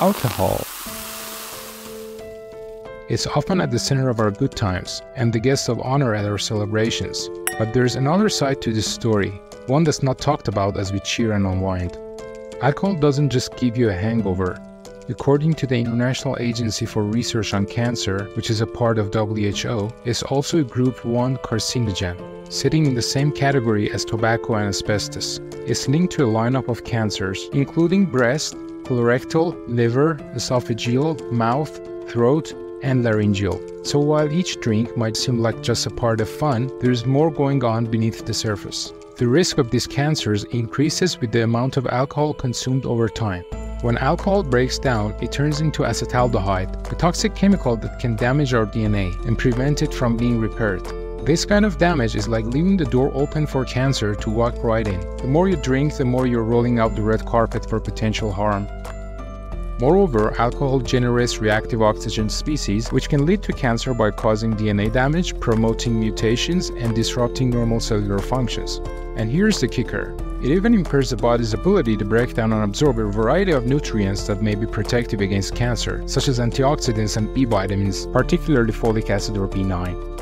Alcohol. It's often at the center of our good times and the guest of honor at our celebrations. But there's another side to this story, one that's not talked about as we cheer and unwind. Alcohol doesn't just give you a hangover. According to the International Agency for Research on Cancer, which is a part of WHO, it's also a group 1 carcinogen, sitting in the same category as tobacco and asbestos. It's linked to a lineup of cancers, including breast, colorectal, liver, esophageal, mouth, throat, and laryngeal. So while each drink might seem like just a part of fun, there's more going on beneath the surface. The risk of these cancers increases with the amount of alcohol consumed over time. When alcohol breaks down, it turns into acetaldehyde, a toxic chemical that can damage our DNA and prevent it from being repaired. This kind of damage is like leaving the door open for cancer to walk right in. The more you drink, the more you're rolling out the red carpet for potential harm. Moreover, alcohol generates reactive oxygen species, which can lead to cancer by causing DNA damage, promoting mutations, and disrupting normal cellular functions. And here's the kicker. It even impairs the body's ability to break down and absorb a variety of nutrients that may be protective against cancer, such as antioxidants and B vitamins, particularly folic acid or B9.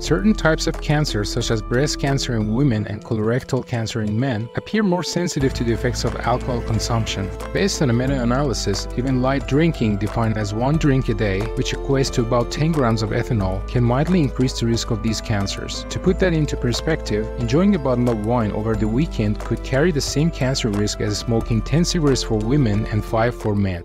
Certain types of cancer, such as breast cancer in women and colorectal cancer in men, appear more sensitive to the effects of alcohol consumption. Based on a meta-analysis, even light drinking, defined as one drink a day, which equates to about 10 grams of ethanol, can mildly increase the risk of these cancers. To put that into perspective, enjoying a bottle of wine over the weekend could carry the same cancer risk as smoking 10 cigarettes for women and 5 for men.